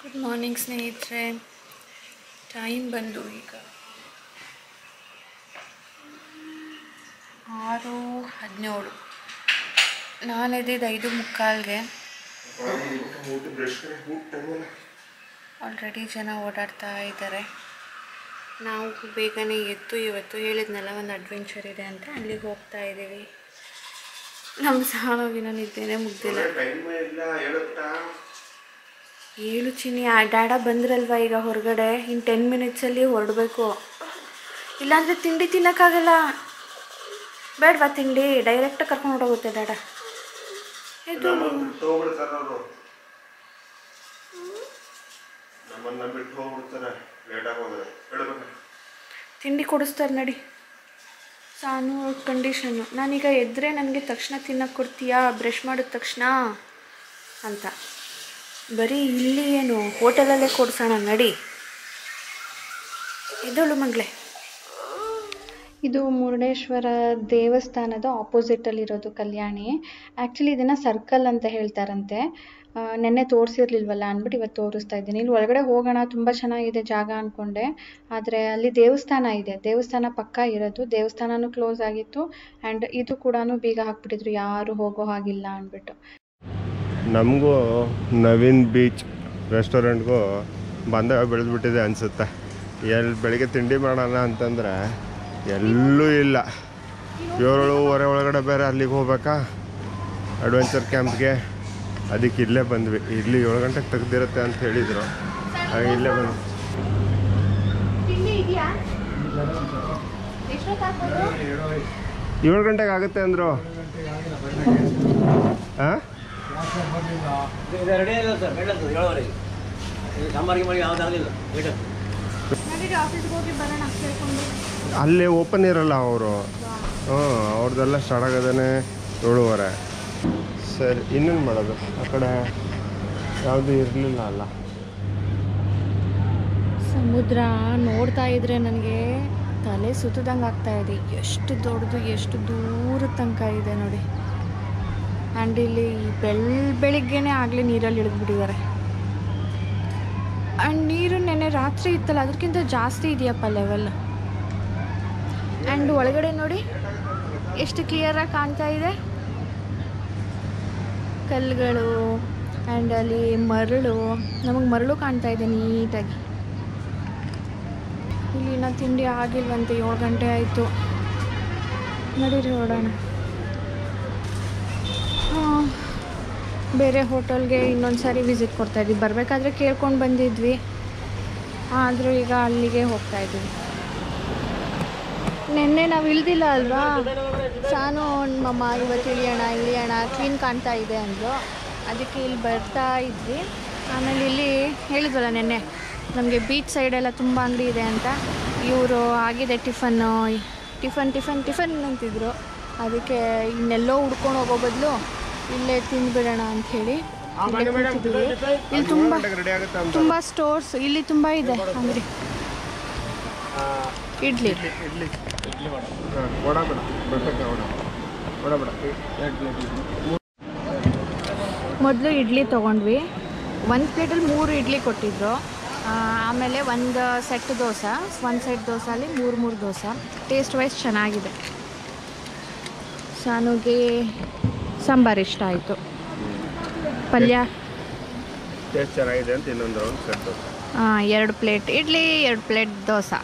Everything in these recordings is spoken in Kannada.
ಗುಡ್ ಮಾರ್ನಿಂಗ್ ಸ್ನೇಹಿತರೆ. ಟೈಮ್ ಬಂದು ಈಗ ಆರು ಹದಿನೇಳು. ನಾನು ಎದ್ದಿದ್ದು ಐದು ಮುಕ್ಕಾಲ್ಗೆ. ಆಲ್ರೆಡಿ ಜನ ಓಡಾಡ್ತಾ ಇದ್ದಾರೆ. ನಾವು ಬೇಗನೆ ಎದ್ದು ಇವತ್ತು ಹೇಳಿದ್ನಲ್ಲ, ಒಂದು ಅಡ್ವೆಂಚರ್ ಇದೆ ಅಂತ. ಅಲ್ಲಿಗೆ ಹೋಗ್ತಾ ಇದ್ದೀವಿ. ನಮ್ಮ ಸಾನವಿನ ನಿದ್ದೆನೇ ಮುಗ್ದಿಲ್ಲ. ಏಳು ಚಿನಿ ಆ ಡ್ಯಾಡ ಬಂದ್ರಲ್ವ ಈಗ ಹೊರಗಡೆ? ಇನ್ನು ಟೆನ್ ಮಿನಿಟ್ಸಲ್ಲಿ ಹೊರಡಬೇಕು. ಇಲ್ಲಾಂದರೆ ತಿಂಡಿ ತಿನ್ನೋಕ್ಕಾಗಲ್ಲ. ಬೇಡವಾ ತಿಂಡಿ? ಡೈರೆಕ್ಟ್ ಕರ್ಕೊಂಡು ಹೊರಟೋಗುತ್ತೆ ಡ್ಯಾಡ. ಇದು ತಿಂಡಿ ಕೊಡಿಸ್ತಾರೆ ನಡಿ. ಸಾನು ಕಂಡೀಷನ್ನು ನಾನೀಗ ಎದ್ದರೆ ನನಗೆ ತಕ್ಷಣ ತಿನ್ನಕ್ಕೆ ಕೊಡ್ತೀಯಾ? ಬ್ರಷ್ ಮಾಡಿದ ತಕ್ಷಣ ಅಂತ. ಬರೀ ಇಲ್ಲಿ ಏನು ಹೋಟೆಲಲ್ಲೇ ಕೊಡ್ಸೋಣ, ನಡಿ. ಇದಳು ಮಗಳೇ. ಇದು ಮುರುಡೇಶ್ವರ ದೇವಸ್ಥಾನದ ಆಪೋಸಿಟಲ್ಲಿರೋದು ಕಲ್ಯಾಣಿ. ಆ್ಯಕ್ಚುಲಿ ಇದನ್ನು ಸರ್ಕಲ್ ಅಂತ ಹೇಳ್ತಾರಂತೆ. ನೆನ್ನೆ ತೋರಿಸಿರ್ಲಿಲ್ವಲ್ಲ ಅಂದ್ಬಿಟ್ಟು ಇವತ್ತು ತೋರಿಸ್ತಾ ಇದ್ದೀನಿ. ಇಲ್ಲಿ ಒಳಗಡೆ ಹೋಗೋಣ, ತುಂಬ ಚೆನ್ನಾಗಿದೆ ಜಾಗ ಅಂದ್ಕೊಂಡೆ ಆದರೆ ಅಲ್ಲಿ ದೇವಸ್ಥಾನ ಇದೆ. ದೇವಸ್ಥಾನ ಪಕ್ಕ ಇರೋದು. ದೇವಸ್ಥಾನನೂ ಕ್ಲೋಸ್ ಆಗಿತ್ತು. ಆ್ಯಂಡ್ ಇದು ಕೂಡ ಬೀಗ ಹಾಕ್ಬಿಟ್ಟಿದ್ರು. ಯಾರು ಹೋಗೋ ಹಾಗಿಲ್ಲ ಅಂದ್ಬಿಟ್ಟು ನಮಗೂ ನವೀನ್ ಬೀಚ್ ರೆಸ್ಟೋರೆಂಟ್ಗೂ ಬಂದ ಬೆಳೆದ್ಬಿಟ್ಟಿದೆ ಅನಿಸುತ್ತೆ. ಎಲ್ಲಿ ಬೆಳಿಗ್ಗೆ ತಿಂಡಿ ಮಾಡೋಣ ಅಂತಂದರೆ ಎಲ್ಲೂ ಇಲ್ಲ. ಏಳುವರೆ ಒಳಗಡೆ ಬೇರೆ ಅಲ್ಲಿಗೆ ಹೋಗ್ಬೇಕಾ? ಅಡ್ವೆಂಚರ್ ಕ್ಯಾಂಪ್ಗೆ ಅದಕ್ಕೆ ಇಲ್ಲೇ ಬಂದ್ವಿ. ಇಲ್ಲಿ ಏಳು ಗಂಟೆಗೆ ತೆಗ್ದಿರುತ್ತೆ ಅಂತ ಹೇಳಿದರು. ಹಾಗೆ ಇಲ್ಲೇ ಬಂದ್ವಿ. ಏಳು ಗಂಟೆಗೆ ಆಗುತ್ತೆ ಅಂದರು. ಇದು ರೆಡಿ ಇಲ್ಲ ಸರ್ ಬೆಳಗ್ಗೆ ಏಳುವರೆಗೆ. ಇದು ಸಾಂಬಾರಿಗೆ ಮಾಡಿ ಯಾವುದಾಗಲಿಲ್ಲ ಲೇಟತ್ತು ಆಫೀಸ್ಗೆ ಹೋಗಿ ಬರೋಣ ಕೇಳ್ಕೊಂಡು ಅಲ್ಲಿ ಓಪನ್ ಇರಲ್ಲ ಅವರು. ಹ್ಞೂ ಅವ್ರದ್ದೆಲ್ಲ ಸ್ಟಾರ್ಟ್ ಆಗೋದೇ ಏಳುವರೆ. ಸರಿ ಇನ್ನೇನು ಮಾಡೋದು? ಆ ಕಡೆ ಯಾವುದೂ ಇರಲಿಲ್ಲ ಅಲ್ಲ. ಸಮುದ್ರ ನೋಡ್ತಾ ಇದ್ರೆ ನನಗೆ ತಲೆ ಸುತ್ತದಂಗೆ ಆಗ್ತಾ ಇದೆ. ಎಷ್ಟು ದೊಡ್ಡದು ಎಷ್ಟು ದೂರ ತನಕ ಇದೆ ನೋಡಿ. ಆ್ಯಂಡ್ ಇಲ್ಲಿ ಬೆಳ್, ಬೆಳಿಗ್ಗೆನೇ ಆಗಲೇ ನೀರಲ್ಲಿ ಇಳಿದ್ಬಿಟ್ಟಿದ್ದಾರೆ. ಆ್ಯಂಡ್ ನೀರು ನೆನ್ನೆ ರಾತ್ರಿ ಇತ್ತಲ್ಲ, ಅದಕ್ಕಿಂತ ಜಾಸ್ತಿ ಇದೆಯಪ್ಪ ಲೆವೆಲ್ ಆ್ಯಂಡ್ ಒಳಗಡೆ ನೋಡಿ, ಎಷ್ಟು ಕ್ಲಿಯರಾಗಿ ಕಾಣ್ತಾ ಇದೆ. ಕಲ್ಲುಗಳು ಆ್ಯಂಡ್ ಅಲ್ಲಿ ಮರಳು, ನಮಗೆ ಮರಳು ಕಾಣ್ತಾ ಇದೆ ನೀಟಾಗಿ. ಇಲ್ಲಿ ನಾ ತಿಂಡಿ ಆಗಿಲ್ವಂತೆ, ಏಳು ಗಂಟೆ ಆಯಿತು. ನಡೀರಿ ಹೊರಡೋಣ ಹಾಂ ಬೇರೆ ಹೋಟೆಲ್ಗೆ ಇನ್ನೊಂದು ಸಾರಿ ವಿಸಿಟ್ ಕೊಡ್ತಾ ಇದ್ವಿ. ಬರಬೇಕಾದ್ರೆ ಕೇಳ್ಕೊಂಡು ಬಂದಿದ್ವಿ. ಆದರೂ ಈಗ ಅಲ್ಲಿಗೆ ಹೋಗ್ತಾ ಇದ್ವಿ ನಿನ್ನೆ ನಾವು ಇಳ್ದಿಲ್ಲ ಅಲ್ವಾ? ಸಾನು ಮಮ್ಮ ಇವತ್ತು ಇಳಿಯೋಣ ಇಳಿಯೋಣ ಕ್ಲೀನ್ ಕಾಣ್ತಾ ಇದೆ ಅಂದರು ಅದಕ್ಕೆ ಇಲ್ಲಿ ಬರ್ತಾ ಇದ್ವಿ. ಆಮೇಲೆ ಇಲ್ಲಿ ಹೇಳಿದ್ವಲ್ಲ ನಿನ್ನೆ, ನಮಗೆ ಬೀಚ್ ಸೈಡೆಲ್ಲ ತುಂಬ ಅಂಗಡಿ ಇದೆ ಅಂತ. ಇವರು ಆಗಿದೆ ಟಿಫನ್ನು ಟಿಫನ್ ಟಿಫನ್ ಟಿಫನ್ ಅಂತಿದ್ರು. ಅದಕ್ಕೆ ಇನ್ನೆಲ್ಲೋ ಹುಡ್ಕೊಂಡು ಹೋಗೋ ಬದಲು ಇಲ್ಲೇ ತಿಂದ್ಬಿಡೋಣ ಹೇಳಿ ಇಲ್ಲಿ ತುಂಬ ತುಂಬ ಸ್ಟೋರ್ಸ್ ಇಲ್ಲಿ ತುಂಬ ಇದೆ ಅಂಗಡಿ. ಇಡ್ಲಿ. ಮೊದಲು ಇಡ್ಲಿ ತೊಗೊಂಡ್ವಿ. ಒಂದು ಪ್ಲೇಟಲ್ಲಿ ಮೂರು ಇಡ್ಲಿ ಕೊಟ್ಟಿದ್ರು. ಆಮೇಲೆ ಒಂದು ಸೆಟ್ ದೋಸೆ. ಒಂದು ಸೆಟ್ ದೋಸೆಯಲ್ಲಿ ಮೂರು ಮೂರು ದೋಸೆ. ಟೇಸ್ಟ್ ವೈಸ್ ಚೆನ್ನಾಗಿದೆ. ಸಾನುಗೆ ಸಾಂಬಾರು ಇಷ್ಟ ಆಯಿತು. ಪಲ್ಯ? ಟೇಸ್ಟ್ ಚೆನ್ನಾಗಿದೆ ಅಂತ ಇನ್ನೊಂದು ರೌಂಡ್ ಸೆಟ್ ಆ, ಎರಡು ಪ್ಲೇಟ್. ಇಡ್ಲಿ ಎರಡು ಪ್ಲೇಟ್ ದೋಸೆ.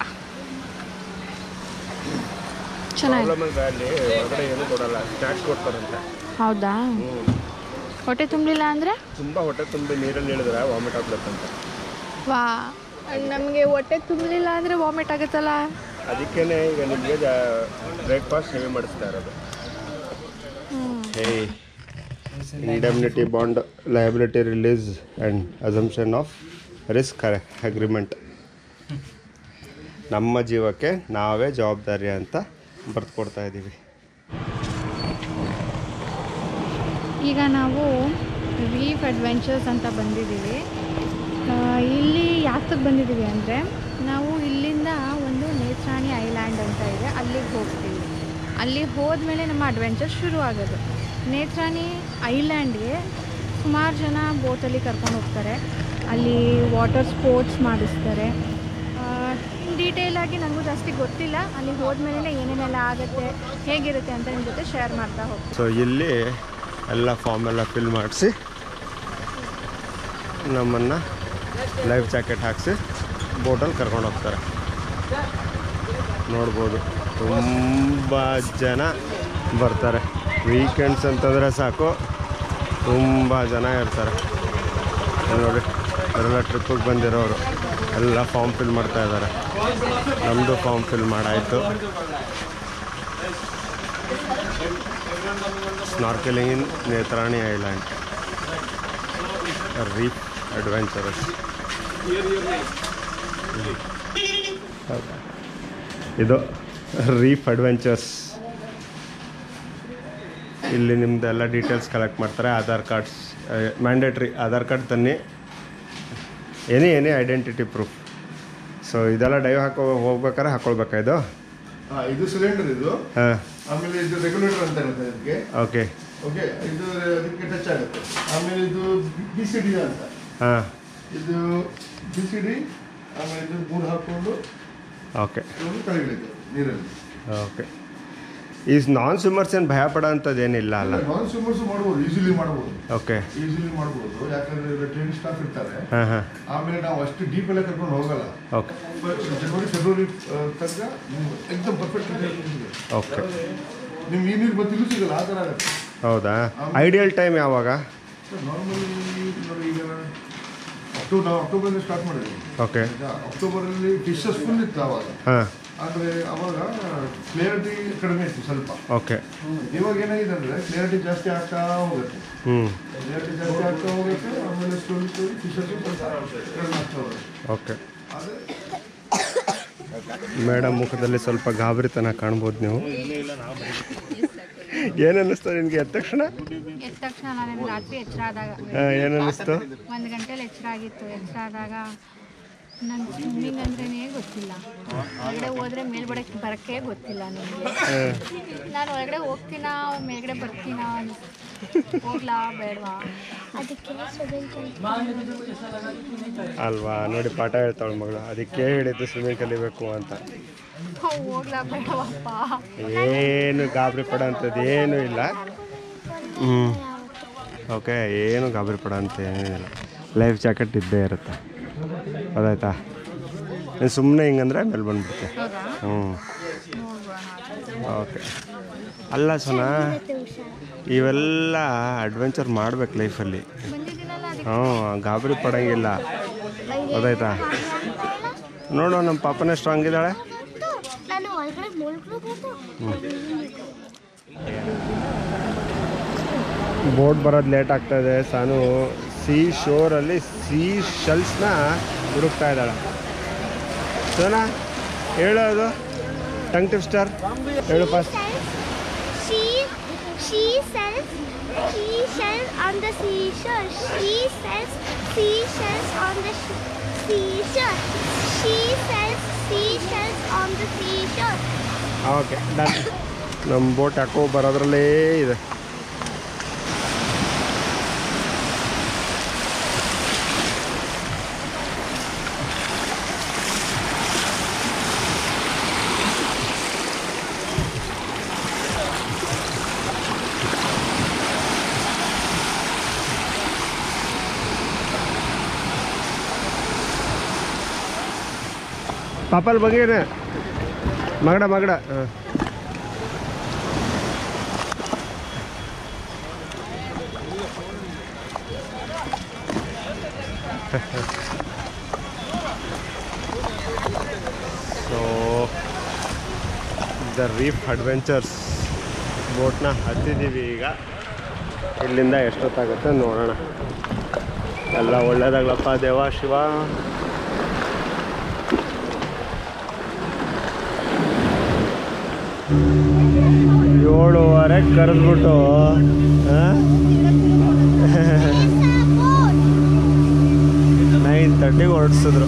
ಹೌದಾ? ಹೊಟ್ಟೆ ತುಂಬಲಿಲ್ಲ ಅಂದರೆ? ತುಂಬ ಹೊಟ್ಟೆ ತುಂಬಿ ನೀರಲ್ಲಿ ಇಳಿದ್ರೆ ವಾಮಿಟ್ ಆಗ್ಬೇಕಂತ ವಾ. ನಮಗೆ ಹೊಟ್ಟೆ ತುಂಬಲಿಲ್ಲ ಅಂದರೆ ವಾಮಿಟ್ ಆಗುತ್ತಲ್ಲ? ಅದಕ್ಕೇನೆ ಈಗ ನಿಮಗೆ ಬ್ರೇಕ್ಫಾಸ್ಟ್ ಹೆವಿ ಮಾಡಿಸ್ತಾ ಇರೋದು. Hey indemnity bond liability release and assumption of risk agreement ನಮ್ಮ ಜೀವಕ್ಕೆ ನಾವೇ ಜವಾಬ್ದಾರಿ ಅಂತ ಬರ್ದು ಕೊಡ್ತಾ ಇದ್ದೀವಿ. ಈಗ ನಾವು ರೀಫ್ ಅಡ್ವೆಂಚರ್ಸ್ ಅಂತ ಬಂದಿದ್ದೀವಿ. ಇಲ್ಲಿ ಯಾತಕ್ಕೆ ಬಂದಿದ್ದೀವಿ ಅಂದರೆ ನಾವು ಇಲ್ಲಿಂದ ಒಂದು ನೇತ್ರಾಣಿ ಐಲ್ಯಾಂಡ್ ಅಂತ ಇದೆ. ಅಲ್ಲಿಗೆ ಹೋಗ್ತೀವಿ. ಅಲ್ಲಿ ಹೋದ್ಮೇಲೆ ನಮ್ಮ ಅಡ್ವೆಂಚರ್ ಶುರು ಆಗೋದು ನೇತ್ರಾಣಿ ಐಲ್ಯಾಂಡ್ಗೆ ಸುಮಾರು ಜನ ಬೋಟಲ್ಲಿ ಕರ್ಕೊಂಡು ಹೋಗ್ತಾರೆ. ಅಲ್ಲಿ ವಾಟರ್ ಸ್ಪೋರ್ಟ್ಸ್ ಮಾಡಿಸ್ತಾರೆ. ಡೀಟೇಲ್ ಆಗಿ ನನಗೂ ಜಾಸ್ತಿ ಗೊತ್ತಿಲ್ಲ. ಅಲ್ಲಿ ಹೋದ್ಮೇಲೆ ಏನೇನೆಲ್ಲ ಆಗುತ್ತೆ, ಹೇಗಿರುತ್ತೆ ಅಂತ ನಿಮ್ಮ ಜೊತೆ ಶೇರ್ ಮಾಡ್ತಾ ಹೋಗ್ತೀನಿ. ಸೊ ಇಲ್ಲಿ ಎಲ್ಲ ಫಾರ್ಮ್ ಎಲ್ಲ ಫಿಲ್ ಮಾಡಿಸಿ, ನಮ್ಮನ್ನು ಲೈಫ್ ಜಾಕೆಟ್ ಹಾಕಿಸಿ ಬೋಟಲ್ಲಿ ಕರ್ಕೊಂಡು ಹೋಗ್ತಾರೆ. ನೋಡ್ಬೋದು, ತುಂಬ ಜನ ಬರ್ತಾರೆ. ವೀಕೆಂಡ್ಸ್ ಅಂತಂದರೆ ಸಾಕು. ತುಂಬ ಜನ ಇರ್ತಾರೆ. ನೋಡಿ ಎಲ್ಲ ಟ್ರಿಪ್ಪಿಗೆ ಬಂದಿರೋರು. ಎಲ್ಲ ಫಾರ್ಮ್ ಫಿಲ್ ಮಾಡ್ತಾ ಇದ್ದಾರೆ. ನಮ್ಮದು form fill ಮಾಡಾಯಿತು. Snorkelling in Netrani island reef adventurous ಇದು ರೀಫ್ ಅಡ್ವೆಂಚರ್ಸ್ ಇಲ್ಲಿ ನಿಮ್ದು ಎಲ್ಲ ಡೀಟೇಲ್ಸ್ ಕಲೆಕ್ಟ್ ಮಾಡ್ತಾರೆ. Aadhaar cards mandatory Aadhaar card ತನ್ನಿ. Any any identity proof so ಇದೆಲ್ಲ ಡೈವ್ ಹಾಕೋ ಹೋಗ್ಬೇಕಾದ್ರೆ ಹಾಕೊಳ್ಬೇಕಾ ಇದು? ಇದು ಸಿಲಿಂಡರ್ ಇದು. ಆಮೇಲೆ ಇದು ರೆಗ್ಯುಲೇಟರ್ ಅಂತ ಇರುತ್ತೆ ಇದಕ್ಕೆ. ಓಕೆ ಓಕೆ ಇದು ಅದಕ್ಕೆ ಟಚ್ ಆಗುತ್ತೆ. ಆಮೇಲೆ ಇದು ಬಿ ಸಿ ಡಿ ಅಂತ. ಹಾಂ. ಇದು ಬಿ ಸಿ ಡಿ ಆಮೇಲೆ ಇದು ಮೂರು ಹಾಕೊಂಡು ಓಕೆ ನೀರಲ್ಲಿ. ಓಕೆ ಈ ನಾನ್ ಸ್ವಿಮ್ಮರ್ಸ್ ಏನು ಭಯ ಪಡೋ ಅಂಥದ್ದು ಏನಿಲ್ಲ ಅಲ್ಲ? ನಾನ್ ಸ್ವಿಮ್ಮರ್ಸ್ ಮಾಡ್ಬೋದು ಈಸಿಲಿ ಮಾಡ್ಬೋದು. ಓಕೆ ಈಸಿಲಿ ಮಾಡ್ಬೋದು. ಯಾಕಂದ್ರೆ ಟ್ರೈನ್ ಸ್ಟಾಫ್ ಇರ್ತಾರೆ. ಹಾಂ ಹಾಂ. ಆಮೇಲೆ ನಾವು ಅಷ್ಟು ಡೀಪ್ ಎಲ್ಲ ಕರ್ಕೊಂಡು ಹೋಗಲ್ಲ. ಓಕೆ ಜನವರಿ ಫೆಬ್ರವರಿ ತನಕ ಎಕ್ದಮ್ ಪರ್ಫೆಕ್ಟ್ ಓಕೆ ನಿಮ್ಗೆ ಈ ನೀರು ಗೊತ್ತಿಲ್ಲೂ ಸಿಗಲ್ಲ ಆ ಥರ ಆಗುತ್ತೆ. ಹೌದಾ? ಐಡಿಯಲ್ ಟೈಮ್ ಯಾವಾಗ? ನಾರ್ಮಲಿ ಈಗ ಅಕ್ಟೋಬರ್ ನಾವು ಅಕ್ಟೋಬರಿಂದ ಸ್ಟಾರ್ಟ್ ಮಾಡಿದ್ವಿ ಓಕೆ ಅಕ್ಟೋಬರಲ್ಲಿ ಫಿಶಸ್ ಫುಲ್ ಇತ್ತು ಅವಾಗ ಹಾಂ. ಆದರೆ ಅವಾಗ ಕ್ಲಿಯರಿಟಿ ಕಡಿಮೆ ಇತ್ತು ಸ್ವಲ್ಪ. ಓಕೆ ಇವಾಗ ಏನಾಗಿದೆ ಅಂದರೆ ಕ್ಲಿಯರಿಟಿ ಜಾಸ್ತಿ ಆಗ್ತಾ ಹೋಗುತ್ತೆ. ಕ್ಲಿಯರಿಟಿ ಜಾಸ್ತಿ ಆಗ್ತಾ ಹೋಗುತ್ತೆ ಆಮೇಲೆ ಸ್ಟೋರಿ ಸ್ಟೋರಿ ಕಡಿಮೆ ಆಗ್ತಾ ಹೋಗುತ್ತೆ. ಓಕೆ ಅದೇ ಮೇಡಮ್ ಮುಖದಲ್ಲಿ ಸ್ವಲ್ಪ ಗಾಬರಿತನ ಕಾಣ್ಬೋದು ನೀವು. ಏನನ್ನಿಸ್ತು ನಿನ್ಗೆ ಎದ್ದ ತಕ್ಷಣ? ಎದ್ದ ತಕ್ಷಣ ನಾನು ರಾತ್ರಿ ಎಚ್ಚರ ಆದಾಗ ಏನು ಒಂದು ಗಂಟೆಲಿ ಎಚ್ಚರ ಆಗಿತ್ತು. ಎಚ್ಚರ ಆದಾಗ ನನ್ನ ಸ್ವಿಮ್ಮಿಂಗ್ ಅಂದ್ರೇ ಗೊತ್ತಿಲ್ಲ. ಒಳಗಡೆ ಹೋದ್ರೆ ಮೇಲ್ಗಡೆ ಬರೋಕ್ಕೆ ಗೊತ್ತಿಲ್ಲ ನನಗೆ ನಾನು ಒಳಗಡೆ ಹೋಗ್ತೀನಾ ಮೇಲ್ಗಡೆ ಬರ್ತೀನಾ ಹೋಗ್ಲಾ ಬೇಡವಾ? ಅದಕ್ಕೆ ಅಲ್ವಾ ನೋಡಿ ಪಾಠ ಹೇಳ್ತಾಳ ಮಗಳು. ಅದಕ್ಕೆ ಹೇಳಿದ್ದು ಸ್ವಿಮ್ಮಿಂಗ್ ಕಲಿಬೇಕು ಅಂತ. ಹೋಗ್ಲಾ ಬೇಡವಪ್ಪ. ಏನು ಗಾಬರಿ ಪಡೋಂಥದ್ದು ಏನು ಇಲ್ಲ. ಹ್ಞೂ ಓಕೆ ಏನು ಗಾಬರಿ ಪಡೋ ಅಂತ ಇಲ್ಲ. ಲೈಫ್ ಜಾಕೆಟ್ ಇದ್ದೇ ಇರುತ್ತೆ. ಅದಾಯ್ತಾ? ಸುಮ್ಮನೆ ಹಿಂಗಂದ್ರೆ ಮೇಲೆ ಬಂದ್ಬಿಡುತ್ತೆ ಹ್ಞೂ ಓಕೆ ಅಲ್ಲ ಸೋನಾ ಇವೆಲ್ಲ ಅಡ್ವೆಂಚರ್ ಮಾಡ್ಬೇಕು ಲೈಫಲ್ಲಿ ಹ್ಞೂ ಗಾಬರಿ ಪಡೋಂಗಿಲ್ಲ. ಗೊತ್ತಾಯ್ತಾ ನೋಡು ನಮ್ಮ ಪಾಪನೇ ಸ್ಟ್ರಾಂಗ್ ಇದ್ದಾಳೆ. ಬೋಟ್ ಬರೋದು ಲೇಟ್ ಆಗ್ತಾ ಇದೆ. ಸಾನು ಸೀ ಶೋರಲ್ಲಿ ಸೀ ಶೆಲ್ಸ್ನ ಹುಡುಕ್ತಾ ಇದ್ದಾಳೆ. ಸೋನಾ ಹೇಳೋದು ಟಂಗ್ ಟಿಪ್ ಸ್ಟಾರ್ ಹೇಳೋ first on the on the on the sea okay ನಮ್ಮ ಬೋಟ್ ಹಾಕೋ ಬರೋದ್ರಲ್ಲೇ ಇದೆ. ಪಾಪಲ್ ಬಗ್ಗೆ ಮಗಡ ಮಗಡ. ಹಾಂ. ಸೊ ದ ರೀಫ್ ಅಡ್ವೆಂಚರ್ಸ್ ಬೋಟ್ನ ಹತ್ತಿದ್ದೀವಿ ಈಗ. ಇಲ್ಲಿಂದ ಎಷ್ಟೊತ್ತಾಗುತ್ತೆ ನೋಡೋಣ. ಎಲ್ಲ ಒಳ್ಳೇದಾಗ್ಲಪ್ಪ ದೇವ, ಶಿವ. ಏಳುವರೆಗೆ ಕರೆದ್ಬಿಟ್ಟು ನೈನ್ ತರ್ಟಿಗೆ ಹೊರಡಿಸಿದ್ರು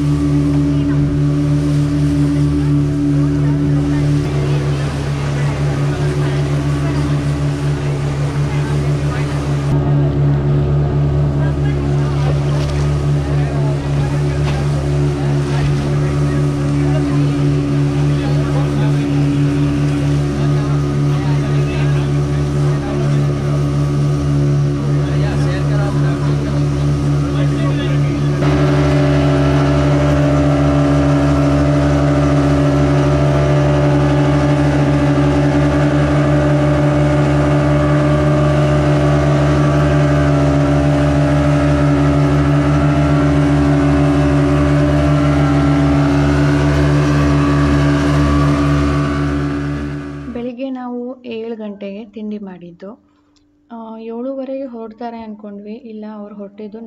ಇಲ್ಲ ಅವ್ರು ಹೊರಟಿದ್ದು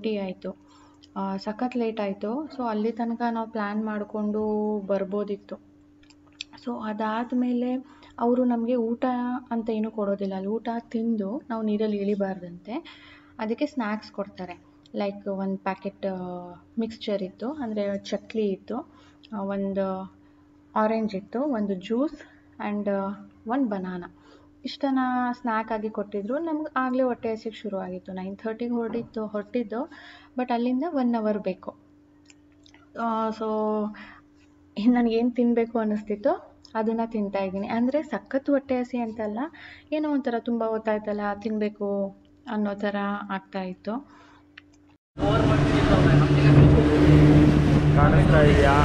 ಥರ್ಟಿ ಆಯಿತು. ಸಖತ್ತು ಲೇಟ್ ಆಯಿತು. ಸೊ ಅಲ್ಲಿ ತನಕ ನಾವು ಪ್ಲ್ಯಾನ್ ಮಾಡಿಕೊಂಡು ಬರ್ಬೋದಿತ್ತು. ಸೊ ಅದಾದಮೇಲೆ ಅವರು ನಮಗೆ ಊಟ ಅಂತ ಏನೂ ಕೊಡೋದಿಲ್ಲ. ಅಲ್ಲಿ ಊಟ ತಿಂದು ನಾವು ನೀರಲ್ಲಿ ಇಳಿಬಾರ್ದಂತೆ. ಅದಕ್ಕೆ ಸ್ನ್ಯಾಕ್ಸ್ ಕೊಡ್ತಾರೆ. ಲೈಕ್ ಒಂದು ಪ್ಯಾಕೆಟ್ ಮಿಕ್ಸ್ಚರ್ ಇತ್ತು. ಅಂದರೆ ಚಕ್ಲಿ ಇತ್ತು. ಒಂದು ಆರೆಂಜ್ ಇತ್ತು. ಒಂದು ಜ್ಯೂಸ್ ಆ್ಯಂಡ್ ಒಂದು ಬನಾನ ಇಷ್ಟನ್ನು ಸ್ನ್ಯಾಕ್ ಆಗಿ ಕೊಟ್ಟಿದ್ರು. ನಮ್ಗೆ ಆಗಲೇ ಹೊಟ್ಟೆ ಹಸಿಗೆ ಶುರು ಆಗಿತ್ತು. ನೈನ್ ಥರ್ಟಿಗೆ ಹೊರಟಿತ್ತು ಹೊರಟಿದ್ದು. ಬಟ್ ಅಲ್ಲಿಂದ ಒನ್ ಅವರ್ ಬೇಕು. ಸೊ ನನಗೇನು ತಿನ್ನಬೇಕು ಅನ್ನಿಸ್ತಿತ್ತು ಅದನ್ನು ತಿಂತಾ ಇದ್ದೀನಿ. ಅಂದರೆ ಸಖತ್ ಹೊಟ್ಟೆ ಹಸಿ ಅಂತಲ್ಲ, ಏನೋ ಒಂಥರ ತುಂಬ ಹೊತ್ತಾಯ್ತಲ್ಲ ತಿನ್ನಬೇಕು ಅನ್ನೋ ಥರ ಆಗ್ತಾ ಇತ್ತು. ಕಾಣಿಸ್ತಾ ಇದೆಯಾ?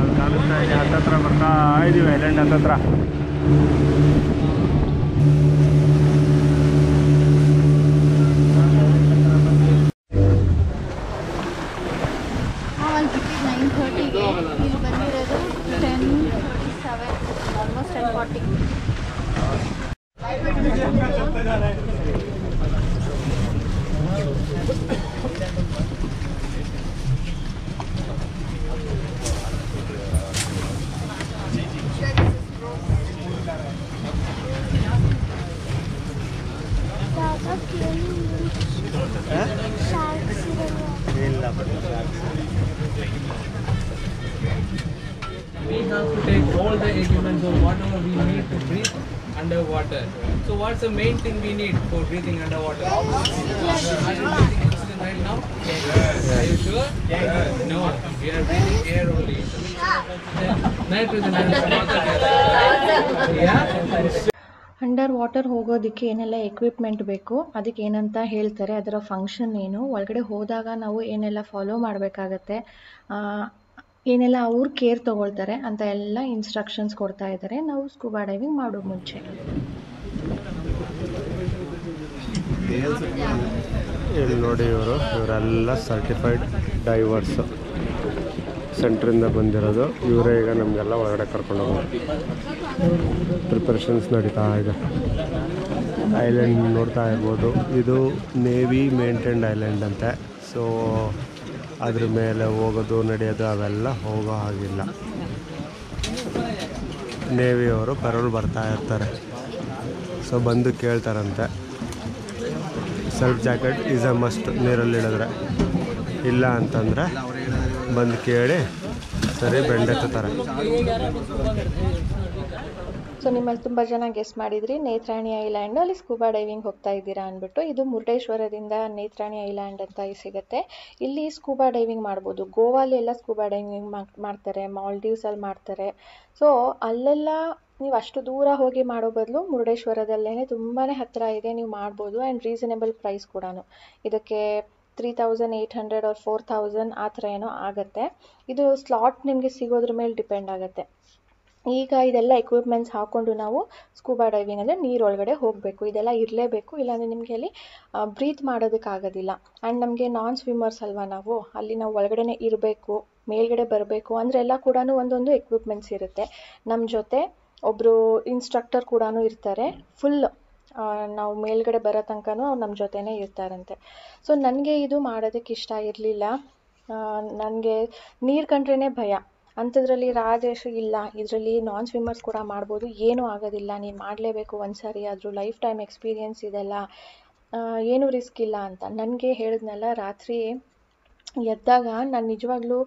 ಅದು ಕಾಣಿಸ್ತಾ ಇದೆಯಾ? ಹತ್ತತ್ರ ಬರ್ತಾ ಇದೀವಿ ಐಲ್ಯಾಂಡ್ ಹತ್ತತ್ರ. Thank you. We have to take all the equipment or whatever we need to breathe underwater. So what's the main thing we need for breathing underwater? Are you oxygen right now? Yes. Are you sure? Yes. No, we are breathing air only. Nitrogen and some other gas. Yeah. Underwater ಹೋಗೋದಕ್ಕೆ ಏನೆಲ್ಲ ಎಕ್ವಿಪ್ಮೆಂಟ್ ಬೇಕು, ಅದಕ್ಕೆ ಏನಂತ ಹೇಳ್ತಾರೆ, ಅದರ ಫಂಕ್ಷನ್ ಏನು, ಒಳಗಡೆ ಹೋದಾಗ ನಾವು ಏನೆಲ್ಲ ಫಾಲೋ ಮಾಡಬೇಕಾಗತ್ತೆ ಏನೆಲ್ಲ ಅವ್ರು ಕೇರ್ ತೊಗೊಳ್ತಾರೆ ಅಂತ ಎಲ್ಲ ಇನ್ಸ್ಟ್ರಕ್ಷನ್ಸ್ ಕೊಡ್ತಾ ಇದ್ದಾರೆ. ನಾವು ಸ್ಕೂಬಾ ಡೈವಿಂಗ್ ಮಾಡೋ ಮುಂಚೆ. ಇಲ್ಲಿ ನೋಡಿ ಇವರು, ಇವರೆಲ್ಲ ಸರ್ಟಿಫೈಡ್ ಡೈವರ್ಸು ಸೆಂಟ್ರಿಂದ ಬಂದಿರೋದು. ಇವರೇ ಈಗ ನಮಗೆಲ್ಲ ಒಳಗಡೆ ಕರ್ಕೊಂಡು ಹೋಗೋದು ಪ್ರಿಪ್ರೇಷನ್ಸ್ ನಡೀತಾ ಇದೆ. ಐಲ್ಯಾಂಡ್ ನೋಡ್ತಾ ಇರ್ಬೋದು. ಇದು ನೇವಿ ಮೇಂಟೈನ್ಡ್ ಐಲ್ಯಾಂಡ್ ಅಂತೆ. ಸೊ ಅದ್ರ ಮೇಲೆ ಹೋಗೋದು, ನಡೆಯೋದು, ಅವೆಲ್ಲ ಹೋಗೋ ಹಾಗಿಲ್ಲ. ನೇವಿಯವರು ಪೆರೋಲ್ ಬರ್ತಾ ಇರ್ತಾರೆ. ಸೊ ಬಂದು ಕೇಳ್ತಾರಂತೆ. Self jacket is a must ನೀರಲ್ಲಿ ಇಳಿದ್ರೆ. ಇಲ್ಲ ಅಂತಂದರೆ ಬಂದು ಕೇಳಿ ಸರಿ ಬೆಂಡೆತ್ತಾರೆ ಸೊ ನಿಮ್ಮಲ್ಲಿ ತುಂಬ ಜನ ಗೆಸ್ ಮಾಡಿದ್ರಿ. ನೇತ್ರಾಣಿ ಐಲ್ಯಾಂಡ್ ಅಲ್ಲಿ ಸ್ಕೂಬಾ ಡೈವಿಂಗ್ ಹೋಗ್ತಾ ಇದ್ದೀರಾ ಅಂದ್ಬಿಟ್ಟು ಇದು ಮುರುಡೇಶ್ವರದಿಂದ ನೇತ್ರಾಣಿ ಐಲ್ಯಾಂಡ್ ಅಂತ ಸಿಗುತ್ತೆ. ಇಲ್ಲಿ ಸ್ಕೂಬಾ ಡೈವಿಂಗ್ ಮಾಡ್ಬೋದು. ಗೋವಾಲಿ ಎಲ್ಲ ಸ್ಕೂಬಾ ಡೈವಿಂಗ್ ಮಾಡ್ತಾರೆ ಮಾಲ್ಡೀವ್ಸಲ್ಲಿ ಮಾಡ್ತಾರೆ. ಸೊ ಅಲ್ಲೆಲ್ಲ ನೀವು ಅಷ್ಟು ದೂರ ಹೋಗಿ ಮಾಡೋ ಬದಲು ಮುರುಡೇಶ್ವರದಲ್ಲೇ ತುಂಬಾ ಹತ್ತಿರ ಇದೆ, ನೀವು ಮಾಡ್ಬೋದು ಆ್ಯಂಡ್ ರೀಸನೇಬಲ್ ಪ್ರೈಸ್ ಕೂಡ ಇದಕ್ಕೆ three thousand eight hundred or four thousand ಆ ಥರ ಏನೋ ಆಗುತ್ತೆ. ಇದು ಸ್ಲಾಟ್ ನಿಮಗೆ ಸಿಗೋದ್ರ ಮೇಲೆ ಡಿಪೆಂಡ್ ಆಗುತ್ತೆ. ಈಗ ಇದೆಲ್ಲ ಎಕ್ವಿಪ್ಮೆಂಟ್ಸ್ ಹಾಕ್ಕೊಂಡು ನಾವು ಸ್ಕೂಬಾ ಡೈವಿಂಗ್ ಅಂದರೆ ನೀರೊಳಗಡೆ ಹೋಗಬೇಕು. ಇದೆಲ್ಲ ಇರಲೇಬೇಕು, ಇಲ್ಲಾಂದರೆ ನಿಮಗೆ ಅಲ್ಲಿ ಬ್ರೀತ್ ಮಾಡೋದಕ್ಕಾಗೋದಿಲ್ಲ ಆ್ಯಂಡ್ ನಮಗೆ ನಾನ್ ಸ್ವಿಮ್ಮರ್ಸ್ ಅಲ್ವಾ ನಾವು, ಅಲ್ಲಿ ನಾವು ಒಳಗಡೆನೇ ಇರಬೇಕು, ಮೇಲ್ಗಡೆ ಬರಬೇಕು, ಅಂದರೆ ಎಲ್ಲ ಕೂಡ ಒಂದೊಂದು ಎಕ್ವಿಪ್ಮೆಂಟ್ಸ್ ಇರುತ್ತೆ. ನಮ್ಮ ಜೊತೆ ಒಬ್ಬರು ಇನ್ಸ್ಟ್ರಕ್ಟರ್ ಕೂಡ ಇರ್ತಾರೆ. ಫುಲ್ ನಾವು ಮೇಲ್ಗಡೆ ಬರೋ ತನಕನೂ ನಮ್ಮ ಜೊತೆನೇ ಇರ್ತಾರಂತೆ. ಸೊ ನನಗೆ ಇದು ಮಾಡೋದಕ್ಕೆ ಇಷ್ಟ ಇರಲಿಲ್ಲ. ನನಗೆ ನೀರು ಕಂಡ್ರೇ ಭಯ. ಅಂಥದ್ರಲ್ಲಿ ರಾಜೇಶ್ ಇಲ್ಲ. ಇದರಲ್ಲಿ ನಾನ್ ಸ್ವಿಮ್ಮರ್ಸ್ ಕೂಡ ಮಾಡ್ಬೋದು. ಏನೂ ಆಗೋದಿಲ್ಲ. ನೀನು ಮಾಡಲೇಬೇಕು ಒಂದು ಸಾರಿ ಆದರೂ ಲೈಫ್ ಟೈಮ್ ಎಕ್ಸ್ಪೀರಿಯೆನ್ಸ್ ಇದೆಲ್ಲ ಏನೂ ರಿಸ್ಕ್ ಇಲ್ಲ ಅಂತ. ನನಗೆ ಹೇಳಿದ್ನಲ್ಲ ರಾತ್ರಿ ಎದ್ದಾಗ ನಾನು ನಿಜವಾಗ್ಲೂ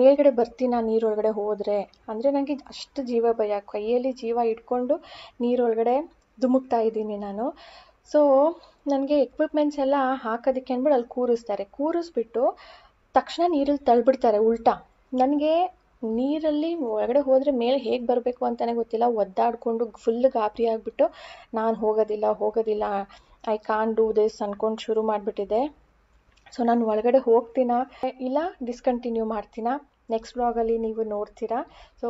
ಮೇಲ್ಗಡೆ ಬರ್ತೀನ ನೀರೊಳಗಡೆ ಹೋದರೆ. ಅಂದರೆ ನನಗೆ ಅಷ್ಟು ಜೀವ ಭಯ. ಕೈಯಲ್ಲಿ ಜೀವ ಇಟ್ಕೊಂಡು ನೀರೊಳಗಡೆ ಧುಮುಕ್ತಾ ಇದ್ದೀನಿ ನಾನು. ಸೊ ನನಗೆ ಎಕ್ವಿಪ್ಮೆಂಟ್ಸ್ ಎಲ್ಲ ಹಾಕೋದಕ್ಕೆ ಅಂದ್ಬಿಟ್ಟು ಅಲ್ಲಿ ಕೂರಿಸ್ತಾರೆ. ಕೂರಿಸ್ಬಿಟ್ಟು ತಕ್ಷಣ ನೀರಲ್ಲಿ ತಳ್ಬಿಡ್ತಾರೆ ಉಲ್ಟಾ. ನನಗೆ ನೀರಲ್ಲಿ ಒಳಗಡೆ ಹೋದರೆ ಮೇಲೆ ಹೇಗೆ ಬರಬೇಕು ಅಂತಲೇ ಗೊತ್ತಿಲ್ಲ. ಒದ್ದಾಡಿಕೊಂಡು ಫುಲ್ ಗಾಬರಿ ಆಗಿಬಿಟ್ಟು ನಾನು ಹೋಗೋದಿಲ್ಲ ಹೋಗೋದಿಲ್ಲ. ಐ ಕಾನ್ ಡೂ ದಿಸ್ ಅಂದ್ಕೊಂಡು ಶುರು ಮಾಡಿಬಿಟ್ಟಿದೆ ಸೊ ನಾನು ಒಳಗಡೆ ಹೋಗ್ತೀನಾ? ಇಲ್ಲ ಡಿಸ್ಕಂಟಿನ್ಯೂ ಮಾಡ್ತೀನಾ? ನೆಕ್ಸ್ಟ್ ಬ್ಲಾಗಲ್ಲಿ ನೀವು ನೋಡ್ತೀರಾ. ಸೊ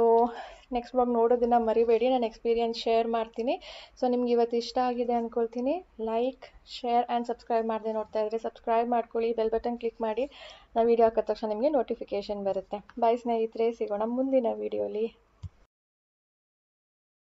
ನೆಕ್ಸ್ಟ್ ಬ್ಲಾಗ್ ನೋಡೋದನ್ನು ಮರಿಬೇಡಿ. ನಾನು ಎಕ್ಸ್ಪೀರಿಯನ್ಸ್ ಶೇರ್ ಮಾಡ್ತೀನಿ. ಸೊ ನಿಮ್ಗೆ ಇವತ್ತು ಇಷ್ಟ ಆಗಿದೆ ಅಂದ್ಕೊಳ್ತೀನಿ ಲೈಕ್ ಶೇರ್ ಆ್ಯಂಡ್ ಸಬ್ಸ್ಕ್ರೈಬ್ ಮಾಡದೆ ನೋಡ್ತಾ ಇದ್ದರೆ ಸಬ್ಸ್ಕ್ರೈಬ್ ಮಾಡ್ಕೊಳ್ಳಿ. ಬೆಲ್ ಬಟನ್ ಕ್ಲಿಕ್ ಮಾಡಿ. ನಾವು ವೀಡಿಯೋ ಹಾಕಿದ ತಕ್ಷಣ ನಿಮಗೆ ನೋಟಿಫಿಕೇಷನ್ ಬರುತ್ತೆ. ಬಾಯ್ ಸ್ನೇಹಿತರೆ, ಸಿಗೋಣ ಮುಂದಿನ ವೀಡಿಯೋಲಿ